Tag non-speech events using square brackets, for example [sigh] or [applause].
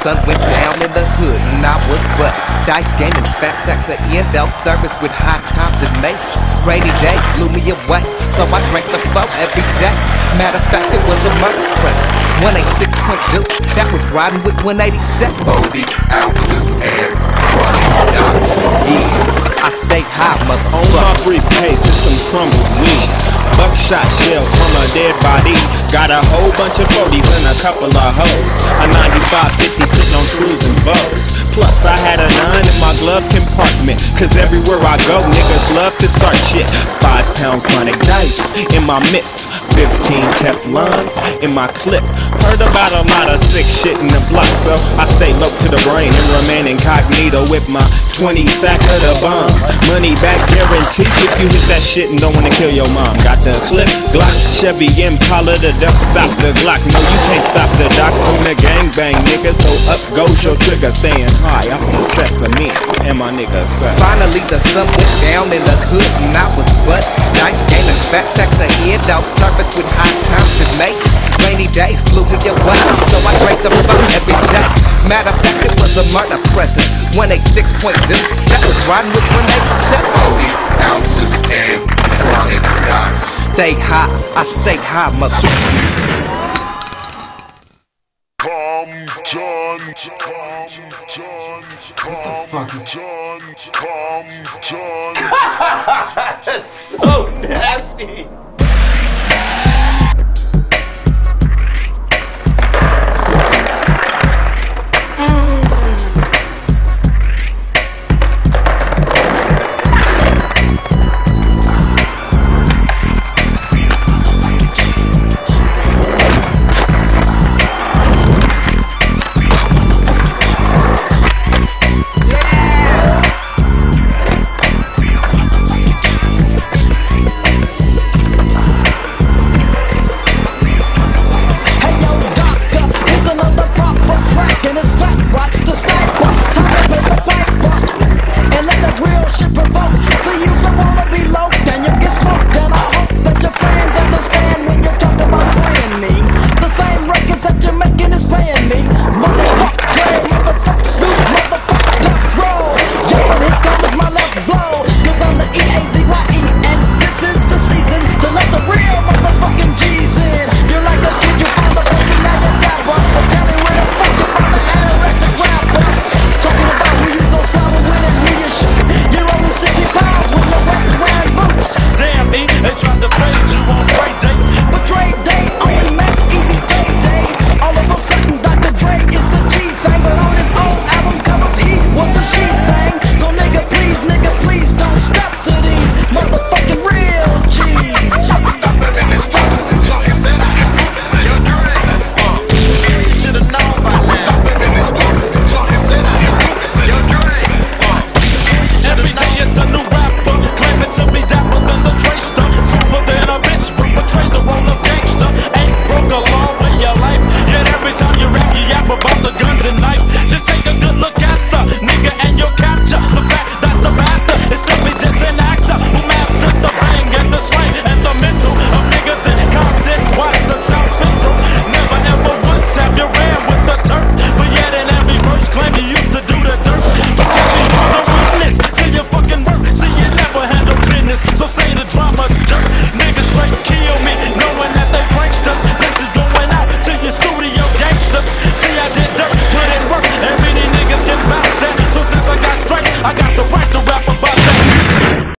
sun went down in the hood and I was but dice gaming, fat sacks of Endo service with high times in May. Rainy days blew me away, so I drank the flow every day. Matter of fact, it was a murder press. 186 point that was riding with 187. 40 ounces and running knots. Yeah, Stay On my briefcase is some crumbled weed. Buckshot shells from a dead body. Got a whole bunch of 40s and a couple of hoes. A 95 50 sitting on trues and bows. Plus, I had a nine in my glove compartment. Cause everywhere I go, niggas love to start shit. Five pound chronic dice in my mitts. 15 Teflons in my clip. Heard about a lot of sick shit in the block, so I stay low to the brain and remain incognito with my 20 sack of the bomb. Money back guarantee if you hit that shit and don't wanna kill your mom. Got the clip, Glock, Chevy Impala, the duck, stop the Glock. No, you can't stop the doc from the gangbang, nigga. So up goes your trigger, staying high off the sesame. And my nigga. Finally, the sun went down in the hood and I was but dice gaming, fat sacks of Endo service with high times in May. Rainy days blew me away, so I drank the flow every day. Matter of fact, it was a murder present. 186 point deuce, that was riding with 187. 40 ounces and running knots. Stay high, I stay high, motherfucker. Come done, come done, come done, come done. [laughs] That's so nasty.